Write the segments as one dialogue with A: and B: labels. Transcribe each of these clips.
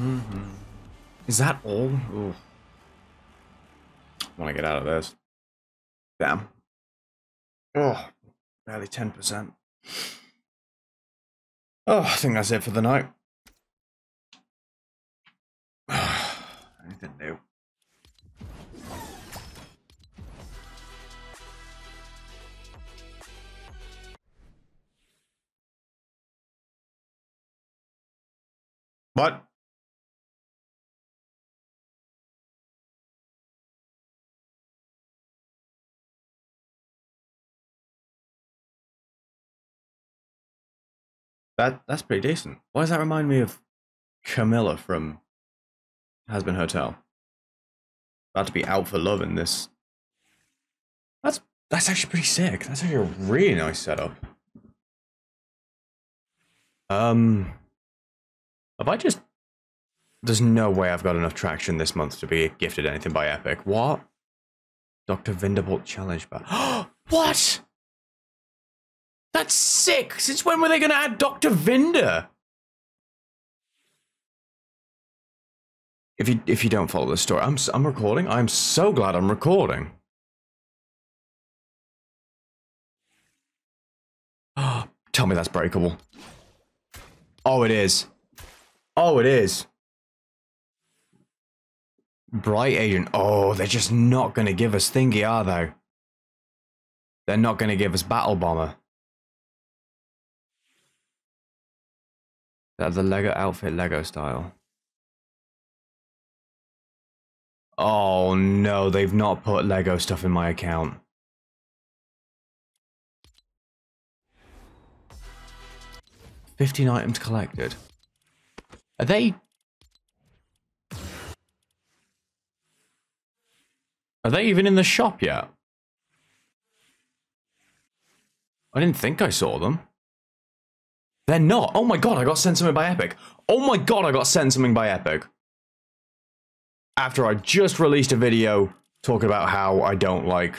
A: Mm-hmm. Is that all? Ooh. I want to get out of this. Damn. Oh, barely 10%. Oh, I think that's it for the night. Anything new? What? That that's pretty decent. Why does that remind me of Carmilla from Hazbin Hotel? About to be out for love in this. That's that's actually pretty sick. That's actually a really nice setup. Um, have I just? There's no way I've got enough traction this month to be gifted anything by Epic. What? Dr. Vinderbolt challenge back. what? That's sick. Since when were they going to add Dr. Vinder? If you if you don't follow the story, I'm I'm recording. I'm so glad I'm recording. Oh, tell me that's breakable. Oh, it is. Oh, it is. Bright agent. Oh, they're just not going to give us thingy, are they? They're not going to give us battle bomber. The Lego outfit Lego style. Oh no, they've not put Lego stuff in my account. Fifteen items collected. Are they? Are they even in the shop yet? I didn't think I saw them. They're not. Oh my god, I got sent something by Epic. Oh my god, I got sent something by Epic. After I just released a video talking about how I don't like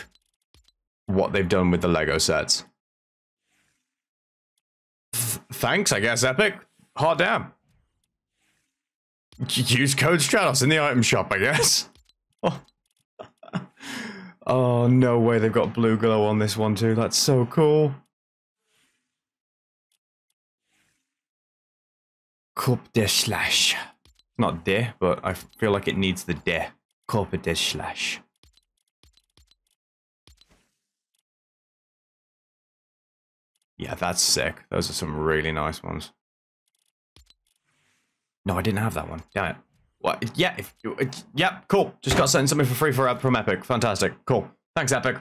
A: what they've done with the Lego sets. Th thanks, I guess, Epic. Hot damn. Use code Stratos in the item shop, I guess. Oh. oh, no way they've got blue glow on this one too. That's so cool. Cup de slash. Not de, but I feel like it needs the de. Cup de slash. Yeah, that's sick. Those are some really nice ones. No, I didn't have that one. Damn it. What? Yeah, if, uh, yeah, cool. Just got sent something for free for, uh, from Epic. Fantastic. Cool. Thanks, Epic.